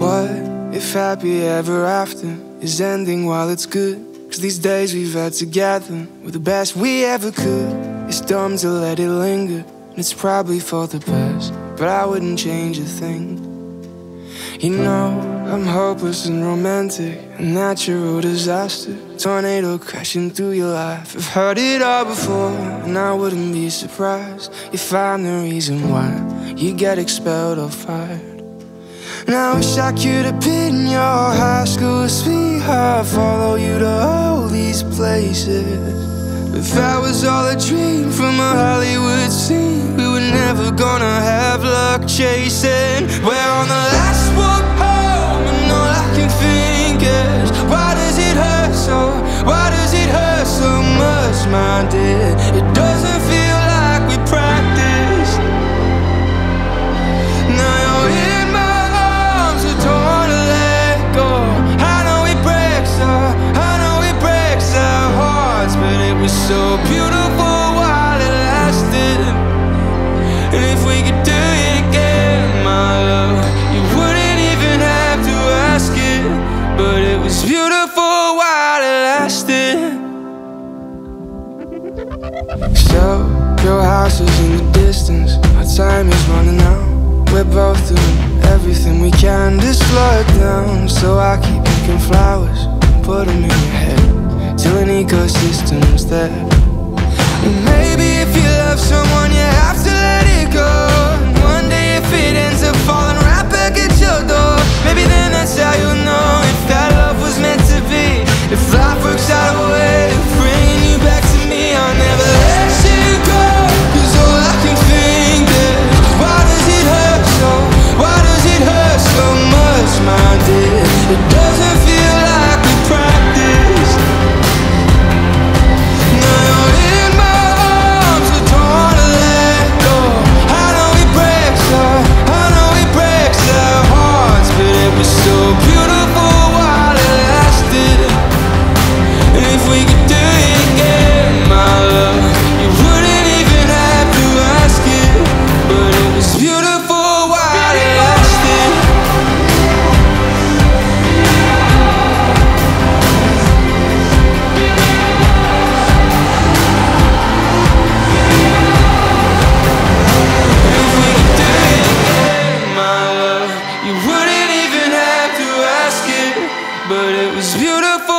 What if happy ever after is ending while it's good? Cause these days we've had together were the best we ever could. It's dumb to let it linger, and it's probably for the best. But I wouldn't change a thing. You know, I'm hopeless and romantic, a natural disaster, tornado crashing through your life. I've heard it all before, and I wouldn't be surprised if I'm the reason why you get expelled or fired. And I I could have been your high school sweetheart, follow you to all these places. If that was all a dream from a Hollywood scene. We were never gonna have luck chasing. We're on the so beautiful while it lasted. And if we could do it again, my love, you wouldn't even have to ask it. But it was beautiful while it lasted. So, your house is in the distance. Our time is running out. We're both doing everything we can to slow it down. So I keep picking flowers, put them in your head till an ecosystem's there. Maybe if you love someone, you have to. It's beautiful.